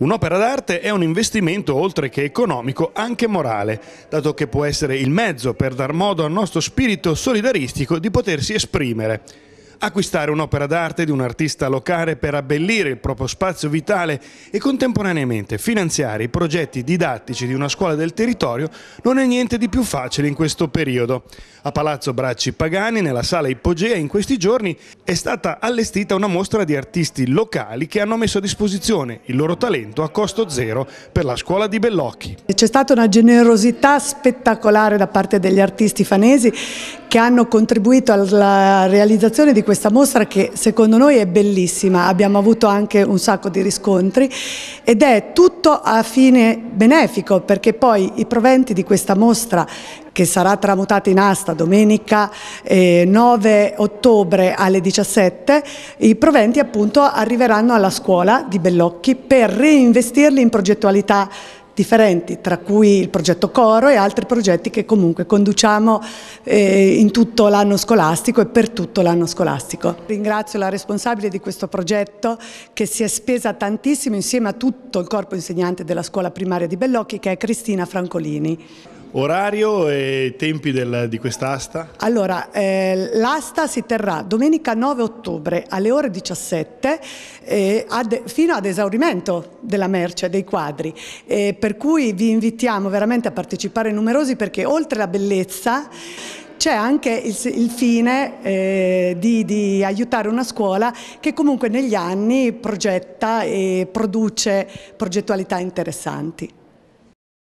Un'opera d'arte è un investimento oltre che economico anche morale, dato che può essere il mezzo per dar modo al nostro spirito solidaristico di potersi esprimere. Acquistare un'opera d'arte di un artista locale per abbellire il proprio spazio vitale e contemporaneamente finanziare i progetti didattici di una scuola del territorio non è niente di più facile in questo periodo. A Palazzo Bracci Pagani, nella sala Ipogea, in questi giorni è stata allestita una mostra di artisti locali che hanno messo a disposizione il loro talento a costo zero per la scuola di Bellocchi. C'è stata una generosità spettacolare da parte degli artisti fanesi che hanno contribuito alla realizzazione di questa mostra che secondo noi è bellissima, abbiamo avuto anche un sacco di riscontri ed è tutto a fine benefico perché poi i proventi di questa mostra che sarà tramutata in asta domenica eh, 9 ottobre alle 17, i proventi appunto arriveranno alla scuola di Bellocchi per reinvestirli in progettualità differenti, tra cui il progetto Coro e altri progetti che comunque conduciamo eh, in tutto l'anno scolastico e per tutto l'anno scolastico. Ringrazio la responsabile di questo progetto che si è spesa tantissimo insieme a tutto il corpo insegnante della scuola primaria di Bellocchi che è Cristina Francolini. Orario e tempi del, di quest'asta? Allora, eh, l'asta si terrà domenica 9 ottobre alle ore 17 eh, ad, fino ad esaurimento della merce, dei quadri, eh, per cui vi invitiamo veramente a partecipare numerosi perché oltre alla bellezza c'è anche il, il fine eh, di, di, aiutare una scuola che comunque negli anni progetta e produce progettualità interessanti.